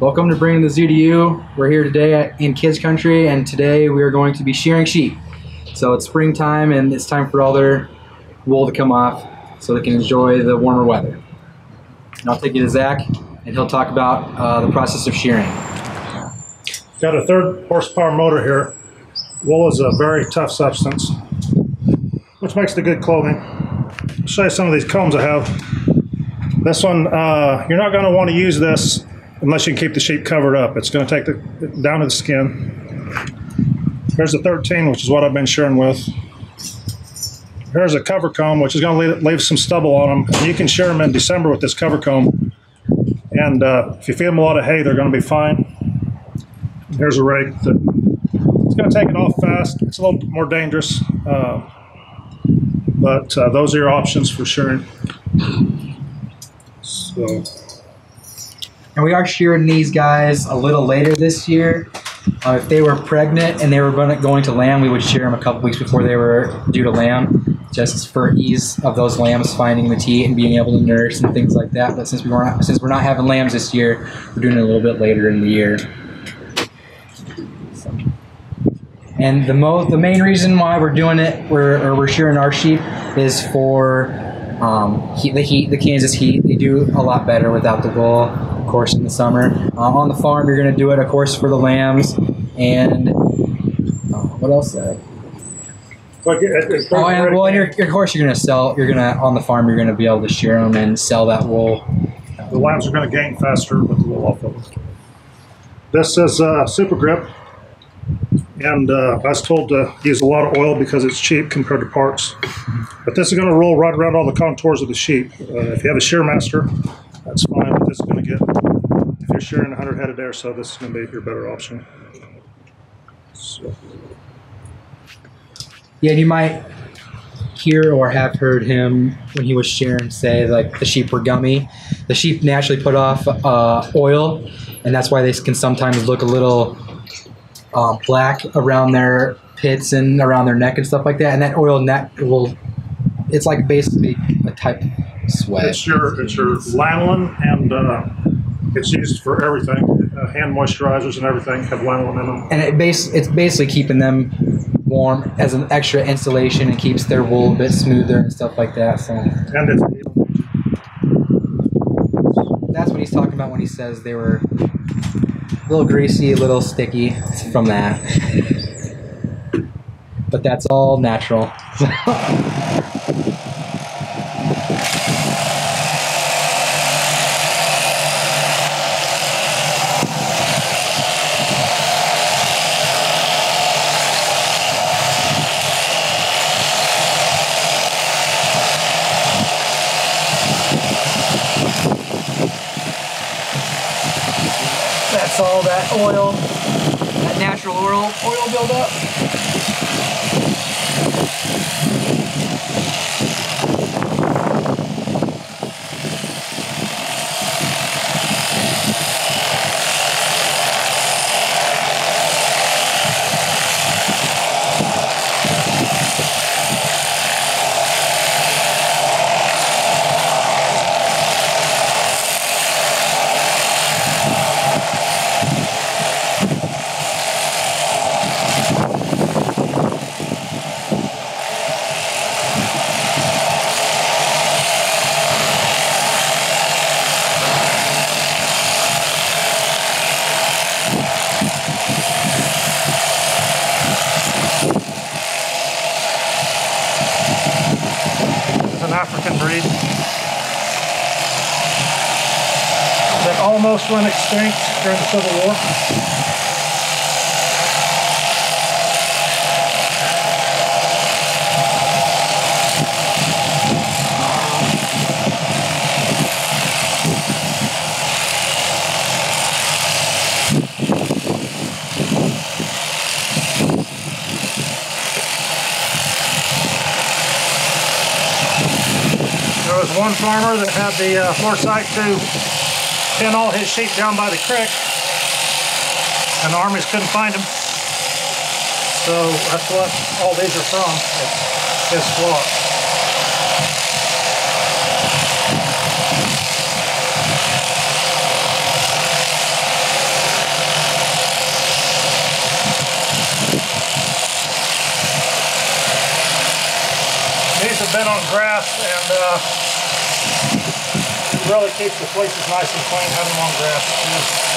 Welcome to Bringing the Zoo to You. We're here today in Kids Country, and today we are going to be shearing sheep. So it's springtime, and it's time for all their wool to come off so they can enjoy the warmer weather. And I'll take you to Zack, and he'll talk about uh, the process of shearing. Got a third horsepower motor here. Wool is a very tough substance, which makes the good clothing. I'll show you some of these combs I have. This one, uh, you're not going to want to use this unless you can keep the sheep covered up. It's going to take the down to the skin. Here's the 13, which is what I've been shearing with. Here's a cover comb, which is going to leave, leave some stubble on them. And you can shear them in December with this cover comb. And uh, if you feed them a lot of hay, they're going to be fine. Here's a rake that it's going to take it off fast. It's a little more dangerous, uh, but uh, those are your options for shearing. So And we are shearing these guys a little later this year. Uh, if they were pregnant and they were gonna, lamb, we would shear them a couple weeks before they were due to lamb, just for ease of those lambs finding the teat and being able to nurse and things like that. But since we weren't, since we're not having lambs this year, we're doing it a little bit later in the year. And the mo- the main reason why we're doing it, we're, or we're shearing our sheep, is for um, heat, the heat, the Kansas heat. They do a lot better without the wool, course, in the summer. Uh, on the farm, you're going to do it, of course, for the lambs. And uh, what else? Uh, But it- it- oh, and well, and you're, of course, you're going to sell. You're going to on the farm. You're going to be able to shear them and sell that wool. the lambs are going to gain faster with the wool off of them. This is uh, Super Grip, and uh, I was told to use a lot of oil because it's cheap compared to parts. But this is going to roll right around all the contours of the sheep. Uh, if you have a shearmaster, that's fine. But this is going to get you're shearing 100 head a day so, this is going to be your better option. So. Yeah, and you might hear or have heard him when he was sharing say like the sheep were gummy. The sheep naturally put off uh, oil, and that's why they can sometimes look a little uh, black around their pits and around their neck and stuff like that. And that oil net will, it's like basically a type of sweat. It's your it's your lanolin, and uh, it's used for everything. Uh, hand moisturizers and everything have lanolin in them. and it base it's basically keeping them warm as an extra insulation and keeps their wool a bit smoother and stuff like that. So. And it's That's what he's talking about when he says they were a little greasy, a little sticky. From that. But that's all natural. oil, that natural oil, oil buildup. It's an African breed that almost went extinct during the Civil War. There was one farmer that had the uh, foresight to pin all his sheep down by the creek, and the armies couldn't find him. So that's what all these are from, his flock. These have been on grass and uh, really keeps the fleeces nice and clean having them on grass too.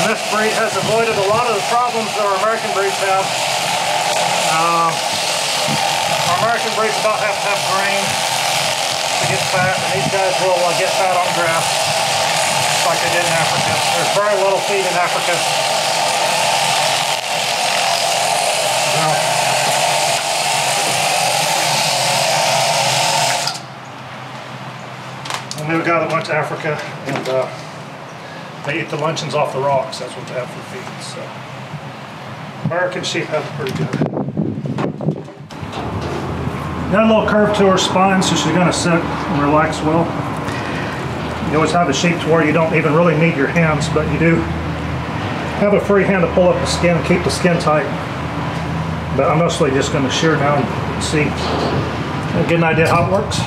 And this breed has avoided a lot of the problems that our American breeds have. Uh, our American breeds about to have grain to get fat, and these guys will uh, get fat on grass, like they did in Africa. There's very little feed in Africa. Now, I knew a guy that went to Africa and uh, they eat the luncheons off the rocks. That's what they have for feed. So American sheep have pretty good. Got a little curve to her spine, so she's to sit and relax well. You always have a sheep to where you don't even really need your hands, but you do have a free hand to pull up the skin and keep the skin tight. But I'm mostly just to shear down and see, get an idea how it works.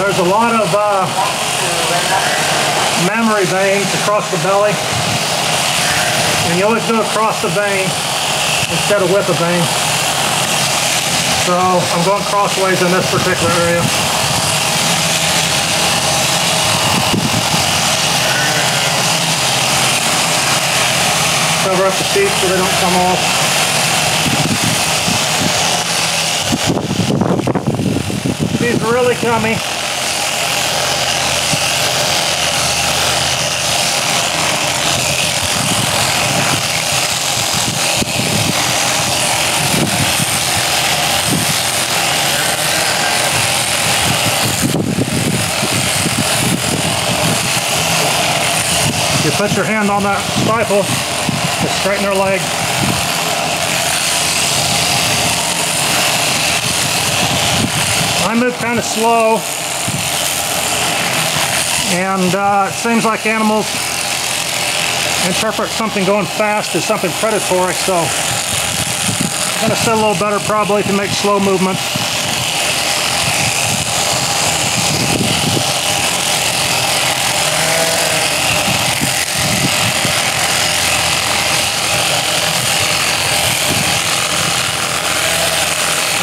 There's a lot of uh, mammary veins across the belly. And you always do across the vein instead of with the vein. So I'm going crossways in this particular area. Cover up the feet so they don't come off. She's really coming. Put your hand on that stifle, to straighten their leg. I move kind of slow, and uh, it seems like animals interpret something going fast as something predatory, so I'm going to sit a little better probably to make slow movements.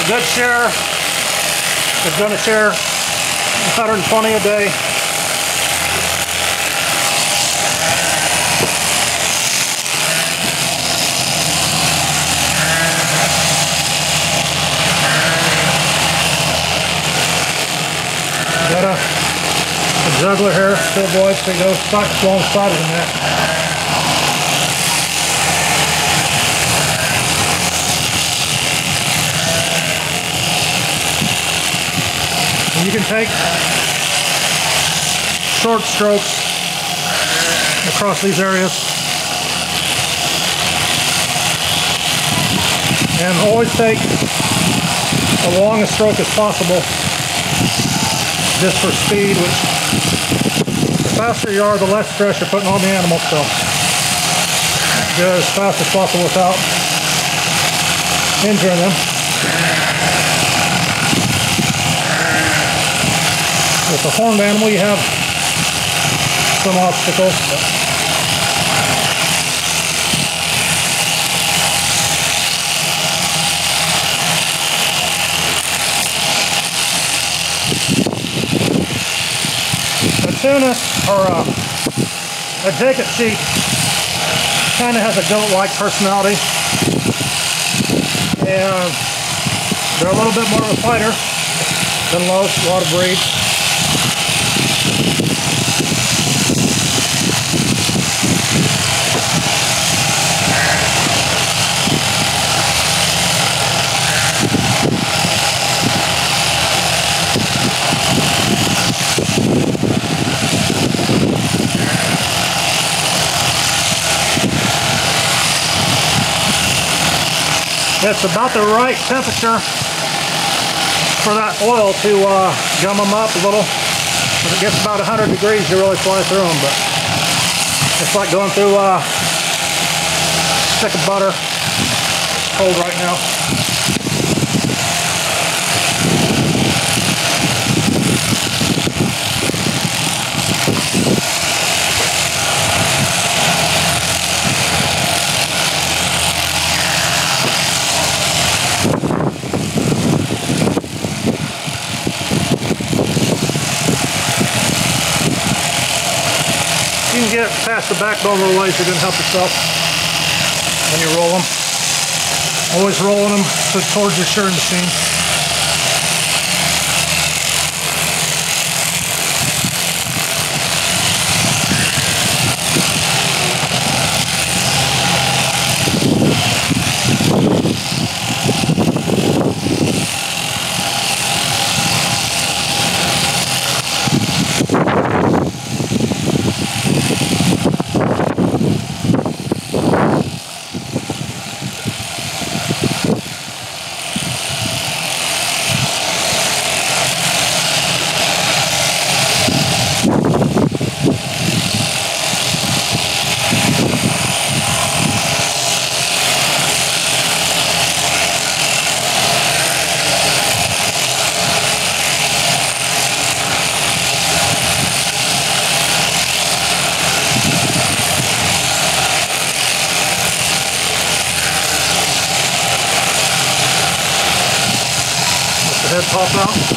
Good share is going to share 120 a day. Got a, a juggler here, still boys, so go stuck alongside of the net. You can take short strokes across these areas. And always take the longest stroke as possible just for speed, which the faster you are, the less stress you're putting on the animal. So go as fast as possible without injuring them. With a horned animal, you have some obstacles. A tuna or a, a Jacob sheep kind of has a goat-like personality, and they're a little bit more of a fighter than most, a lot of breeds. It's about the right temperature for that oil to uh, gum them up a little. When it gets about 100 degrees, you really fly through them, but it's like going through uh, a stick of butter. It's cold right now. Get past the backbone little ways, you're going help yourself when you roll them. Always rolling them towards your shearing machine. Out.